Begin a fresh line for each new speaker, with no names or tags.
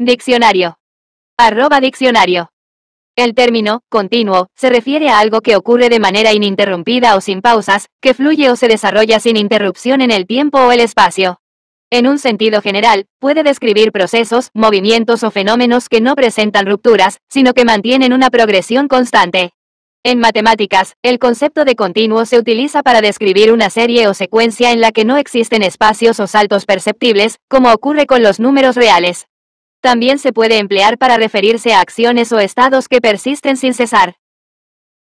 Diccionario. Arroba diccionario. El término, continuo, se refiere a algo que ocurre de manera ininterrumpida o sin pausas, que fluye o se desarrolla sin interrupción en el tiempo o el espacio. En un sentido general, puede describir procesos, movimientos o fenómenos que no presentan rupturas, sino que mantienen una progresión constante. En matemáticas, el concepto de continuo se utiliza para describir una serie o secuencia en la que no existen espacios o saltos perceptibles, como ocurre con los números reales. También se puede emplear para referirse a acciones o estados que persisten sin cesar.